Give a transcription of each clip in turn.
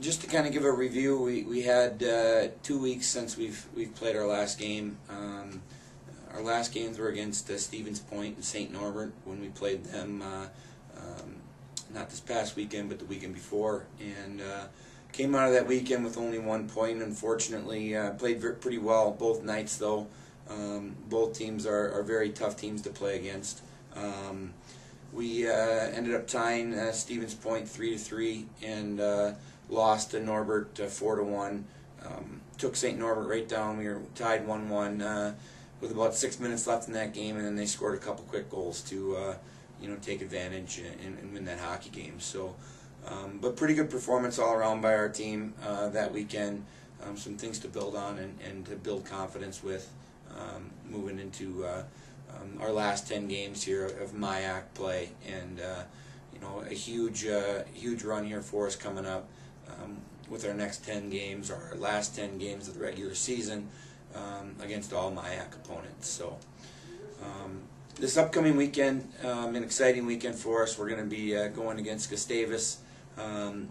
Just to kind of give a review, we, we had uh, two weeks since we've we've played our last game. Um, our last games were against uh, Stevens Point and St. Norbert when we played them. Uh, um, not this past weekend, but the weekend before, and uh, came out of that weekend with only one point. Unfortunately, uh, played pretty well both nights though. Um, both teams are, are very tough teams to play against. Um, we uh, ended up tying Stevens Point three to three, and lost to Norbert uh, four to one. Um, took St. Norbert right down. We were tied one one uh, with about six minutes left in that game, and then they scored a couple quick goals to uh, you know take advantage and, and win that hockey game. So, um, but pretty good performance all around by our team uh, that weekend. Um, some things to build on and, and to build confidence with um, moving into uh, um, our last ten games here of MIAC play, and uh, you know a huge huge run here for us coming up um, with our next 10 games or our last 10 games of the regular season um, against all MIAC opponents. So um, this upcoming weekend, um, an exciting weekend for us. We're going to be uh, going against Gustavus. Um,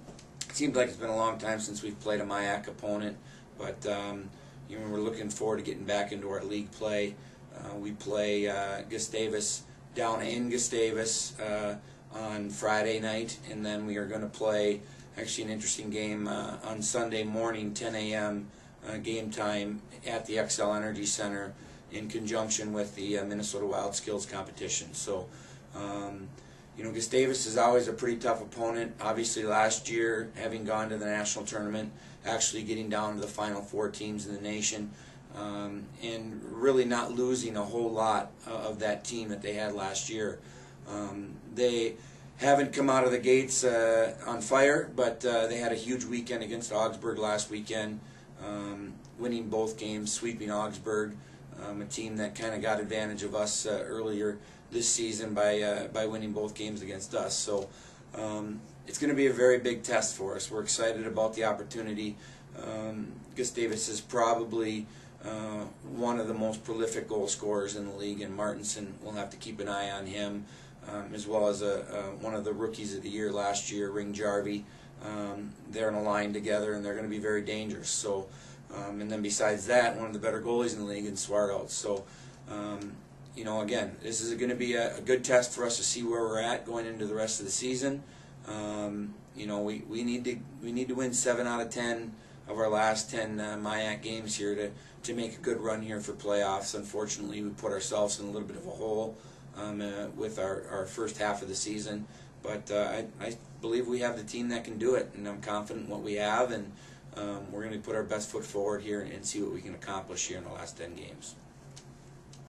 it seems like it's been a long time since we've played a MIAC opponent, but um, you know, we're looking forward to getting back into our league play. Uh, we play uh, Gustavus down in Gustavus uh, on Friday night, and then we are going to play actually an interesting game uh, on Sunday morning, 10 a.m. Uh, game time at the Xcel Energy Center in conjunction with the uh, Minnesota Wild Skills competition. So, um, you know, Gustavus is always a pretty tough opponent. Obviously, last year, having gone to the national tournament, actually getting down to the final four teams in the nation, um, and really not losing a whole lot of that team that they had last year. Um, they haven't come out of the gates uh, on fire, but uh, they had a huge weekend against Augsburg last weekend, um, winning both games, sweeping Augsburg, um, a team that kind of got advantage of us uh, earlier this season by uh, by winning both games against us. So um, it's going to be a very big test for us. We're excited about the opportunity. Um, Gustavus is probably uh, one of the most prolific goal scorers in the league, and Martinson will have to keep an eye on him um, as well as a, a, one of the rookies of the year last year, Ring Jarvie. Um, they're in a line together, and they're going to be very dangerous. So, um, and then besides that, one of the better goalies in the league in Swartout. So, um, you know, again, this is going to be a, a, good test for us to see where we're at going into the rest of the season. Um, you know, we, we need to we need to win seven out of ten of our last ten uh, MIAC games here to to make a good run here for playoffs. Unfortunately, we put ourselves in a little bit of a hole um, uh, with our, our first half of the season. But uh, I, I believe we have the team that can do it, and I'm confident in what we have, and um, we're going to put our best foot forward here and, and see what we can accomplish here in the last 10 games.